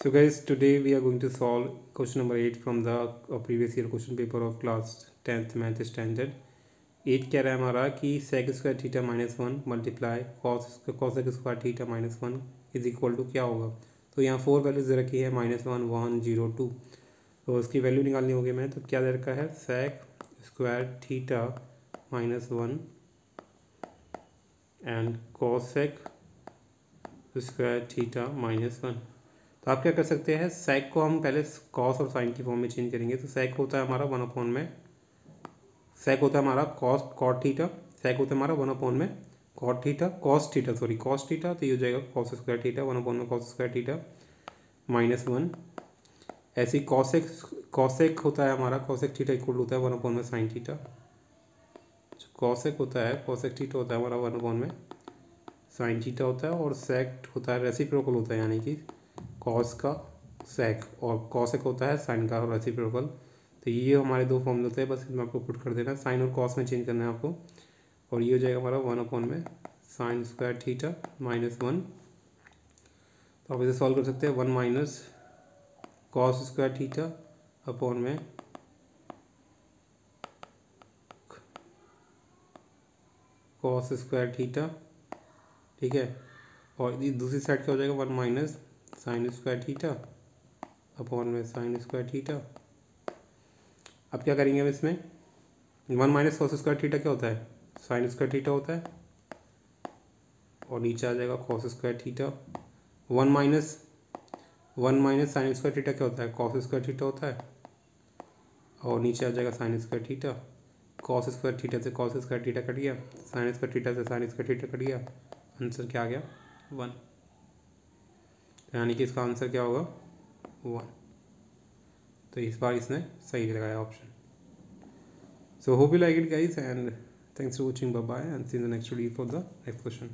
So guys, today we are going to solve question number 8 from the uh, previous year question paper of class 10th math standard. 8 कह रहा है हमारा कि sec square theta minus one multiply cos cosec square theta minus one is equal to क्या होगा? तो यहाँ four values दे रखी है minus one one zero two तो उसकी वैल्यू निकालनी होगी मैं तो क्या दे रखा है? sec square theta minus one and cosec square theta minus one तो आप क्या कर सकते हैं सैक को हम पहले कॉस और साइन की फॉर्म में चेंज करेंगे। तो सैक होता है हमारा वन अपॉन में सैक होता है हमारा कॉस कॉट थीटा सैक होता है हमारा वन अपॉन में cot theta cos theta sorry cos theta तो ये हो जाएगा cos square theta one upon में cos square theta minus one ऐसी कॉसेक कॉसेक होता है हमारा कॉसेक थीटा इक्वल होता है वन अपॉन में साइन थीटा कॉसेक होता है कॉसेक थीटा होता है हमारा वन अपॉन में साइन थीटा होता है और सेक्ट होता है रेसिप्रोकल होता है, यानी कि कॉस का सेक और कॉसेक होता है साइन का रेसिप्रोकल तो ये हमारे दो फॉर्म होते हैं, बस इसमें आपको पुट कर देना। साइन और कॉस में चेंज करना है आपको। और ये हो जाएगा हमारा वन अपॉन में sine square theta minus one तो आप इसे सॉल्व कर सकते हैं one minus cos square theta upon में। कॉस स्क्वायर थीटा ठीक है? और दूसरी साइड क्या हो जाएगा? One minus sine square theta upon में साइन स्क्वायर थीटा अब क्या करेंगे हम इसमें? One minus cos square theta क्या होता है? साइन स्क्वायर थीटा होता है। और नीचे आ जाएगा cos square theta one minus one minus sine square theta क्या होता है? कॉस स्क्वायर थीटा होता है। और नीचे आ जाएगा sine square theta cos square theta से कॉस स्क्वायर थीटा कट गया। साइन स्क्वायर थीटा से साइन स्क्वायर थीटा कट गया। आंसर क्या आ गया? वन यानी कि इसका आंसर क्या होगा? वन। तो इस बार इसने सही लगाया option so hope you like it guys and thanks for watching bye bye and see the next video for the next question